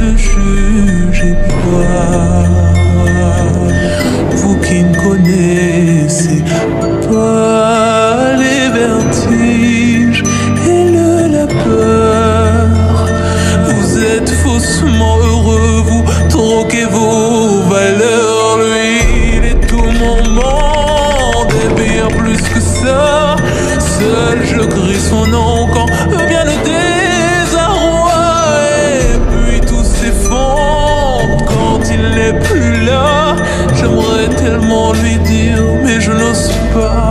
le jugez pas. Vous qui ne connaissez pas les vertiges et le la peur. Vous êtes faussement heureux, vous troquez vos valeurs. Lui, il est tout mon monde et bien plus que ça. Seul je crie son nom quand il n'est plus là. J'aimerais tellement lui dire, mais je n'ose pas.